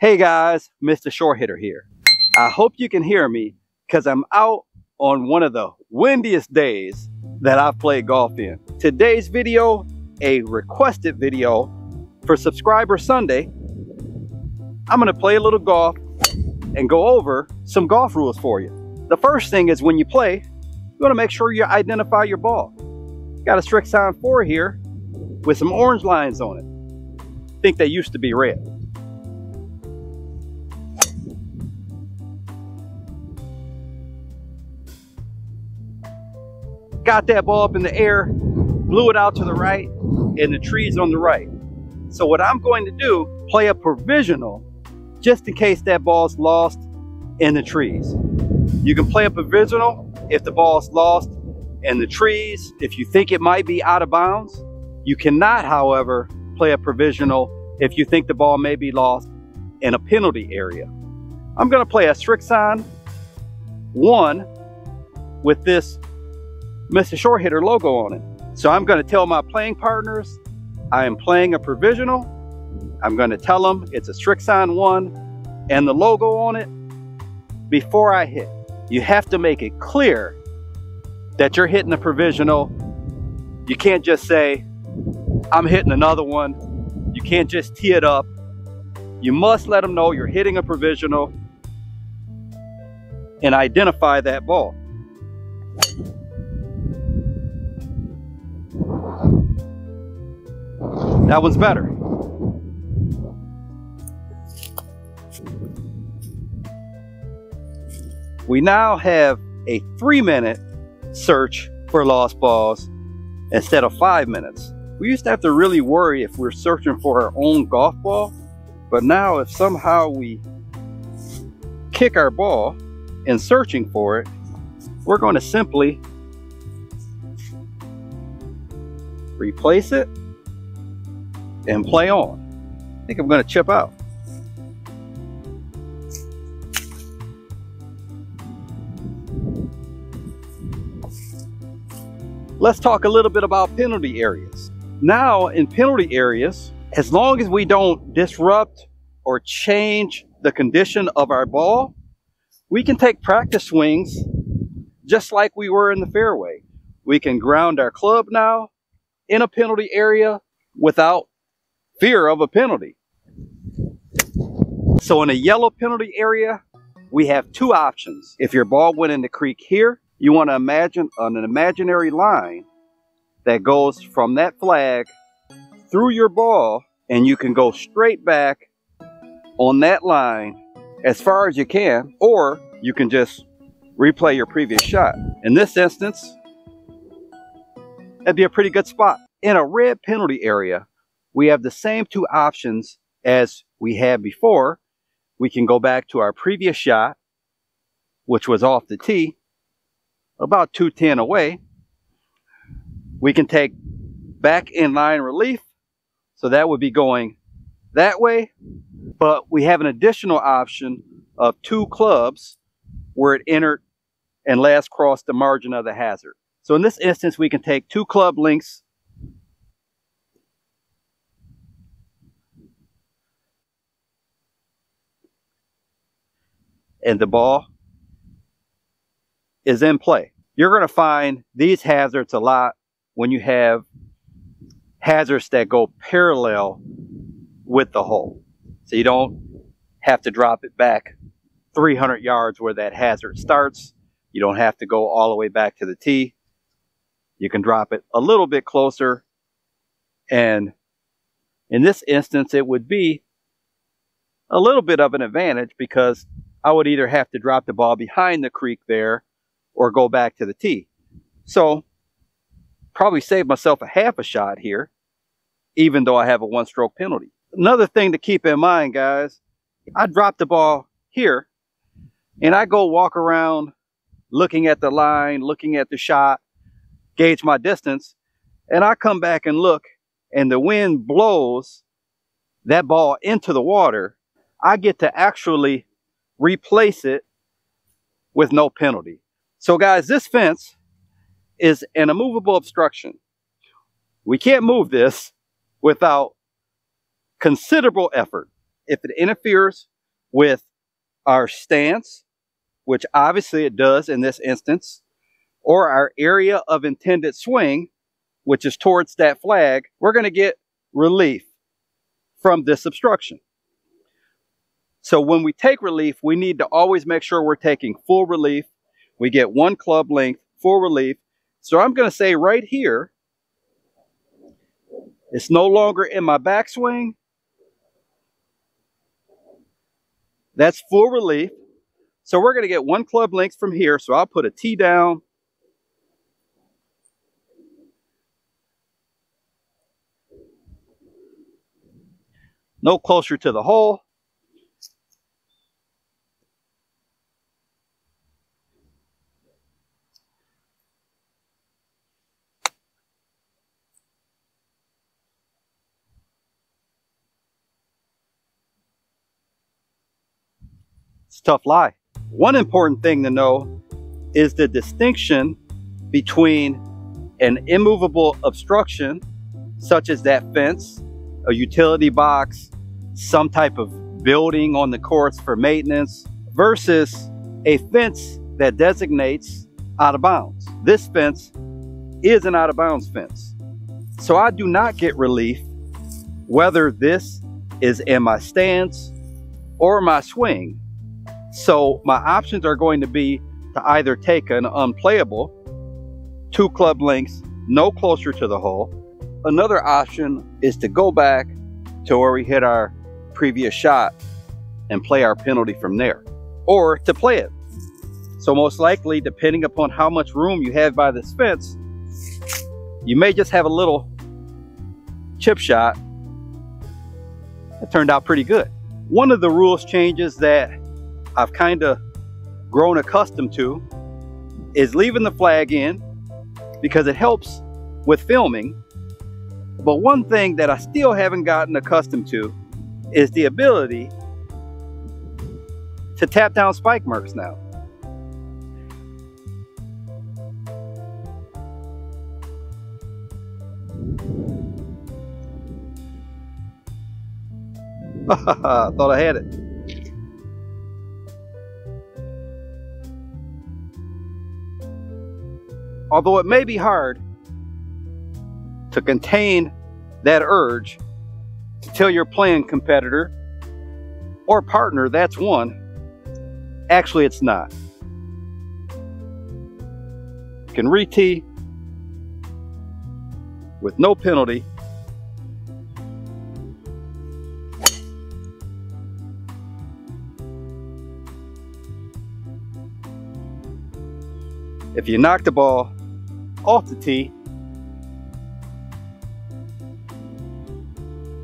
Hey guys, Mistah Short Hitter here. I hope you can hear me because I'm out on one of the windiest days that I've played golf in. Today's video, a requested video for Subscriber Sunday. I'm gonna play a little golf and go over some golf rules for you. The first thing is when you play, you wanna make sure you identify your ball. Got a Srixon 4 here with some orange lines on it. I think they used to be red. Got that ball up in the air, blew it out to the right, and the tree's on the right. So what I'm going to do, play a provisional, just in case that ball's lost in the trees. You can play a provisional if the ball's lost in the trees, if you think it might be out of bounds. You cannot, however, play a provisional if you think the ball may be lost in a penalty area. I'm gonna play a Srixon 1 with this Mistah Short Hitter logo on it. So I'm going to tell my playing partners I am playing a provisional. I'm going to tell them it's a Srixon 1 and the logo on it before I hit. You have to make it clear that you're hitting a provisional. You can't just say, I'm hitting another one. You can't just tee it up. You must let them know you're hitting a provisional and identify that ball. That one's better. We now have a three minute search for lost balls instead of five minutes. We used to have to really worry if we're searching for our own golf ball, but now if somehow we kick our ball in searching for it, we're going to simply replace it and play on. I think I'm going to chip out. Let's talk a little bit about penalty areas. Now in penalty areas, as long as we don't disrupt or change the condition of our ball, we can take practice swings just like we were in the fairway. We can ground our club now in a penalty area without fear of a penalty. So in a yellow penalty area, we have two options. If your ball went in the creek here, you want to imagine an imaginary line that goes from that flag through your ball and you can go straight back on that line as far as you can or you can just replay your previous shot. In this instance, that'd be a pretty good spot. In a red penalty area, we have the same two options as we had before. We can go back to our previous shot, which was off the tee, about 210 away. We can take back in line relief, so that would be going that way, but we have an additional option of two clubs where it entered and last crossed the margin of the hazard. So in this instance, we can take two club links and the ball is in play. You're going to find these hazards a lot when you have hazards that go parallel with the hole. So you don't have to drop it back 300 yards where that hazard starts. You don't have to go all the way back to the tee. You can drop it a little bit closer. And in this instance, it would be a little bit of an advantage because I would either have to drop the ball behind the creek there or go back to the tee. So probably save myself a half a shot here, even though I have a one stroke penalty. Another thing to keep in mind, guys, I drop the ball here and I go walk around looking at the line, looking at the shot, gauge my distance, and I come back and look and the wind blows that ball into the water. I get to actually replace it with no penalty. So guys, this fence is an immovable obstruction. We can't move this without considerable effort. if it interferes with our stance, which obviously it does in this instance, or our area of intended swing, which is towards that flag, we're going to get relief from this obstruction. So when we take relief, we need to always make sure we're taking full relief. We get one club length, full relief. So I'm going to say right here, it's no longer in my backswing. That's full relief. So we're going to get one club length from here. So I'll put a tee down. No closer to the hole. It's a tough lie. One important thing to know is the distinction between an immovable obstruction, such as that fence, a utility box, some type of building on the courts for maintenance, versus a fence that designates out of bounds. This fence is an out of bounds fence. So I do not get relief whether this is in my stance or my swing so my options are going to be to either take an unplayable, two club lengths, no closer to the hole. Another option is to go back to where we hit our previous shot and play our penalty from there, or to play it. So most likely, depending upon how much room you have by this fence, you may just have a little chip shot that turned out pretty good. One of the rules changes that I've kind of grown accustomed to is leaving the flag in because it helps with filming. But one thing that I still haven't gotten accustomed to is the ability to tap down spike marks now. Thought I had it. although it may be hard to contain that urge to tell your playing competitor or partner that's one, actually it's not. You can re-tee with no penalty if you knock the ball off the tee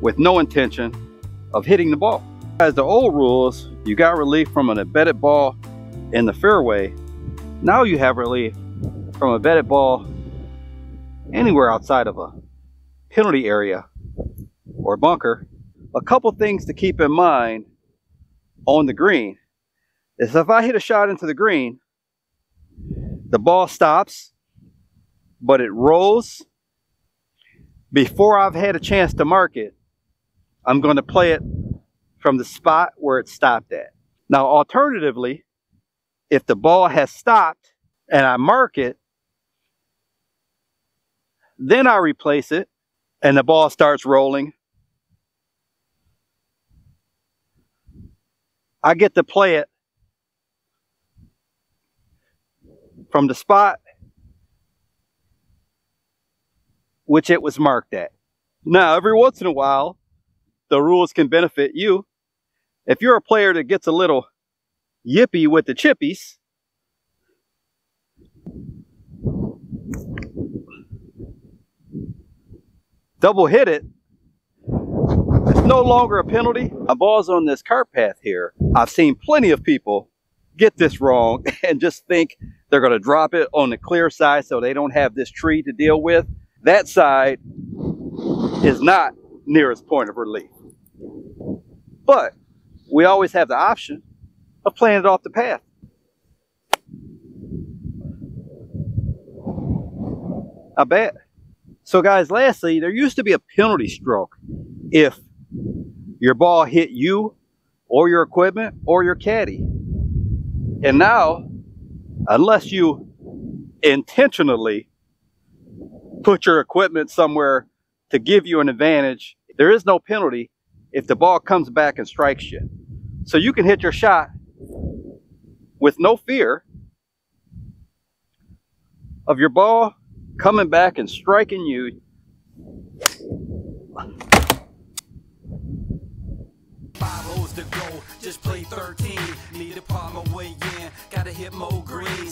with no intention of hitting the ball. As the old rules, you got relief from an embedded ball in the fairway. Now you have relief from a embedded ball anywhere outside of a penalty area or bunker. A couple things to keep in mind on the green is if I hit a shot into the green, the ball stops but it rolls before I've had a chance to mark it. I'm going to play it from the spot where it stopped at. Now, alternatively, if the ball has stopped and I mark it, then I replace it and the ball starts rolling. I get to play it from the spot which it was marked at. Now, every once in a while, the rules can benefit you. If you're a player that gets a little yippy with the chippies, double hit it, it's no longer a penalty. A ball's on this cart path here. I've seen plenty of people get this wrong and just think they're going to drop it on the clear side so they don't have this tree to deal with that side is not nearest point of relief. But we always have the option of playing it off the path. I bet. So guys, lastly, there used to be a penalty stroke if your ball hit you or your equipment or your caddy. And now, unless you intentionally put your equipment somewhere to give you an advantage, there is no penalty if the ball comes back and strikes you. So you can hit your shot with no fear of your ball coming back and striking you. Five to go, just play 13. Need palm away, yeah. Gotta hit more greens.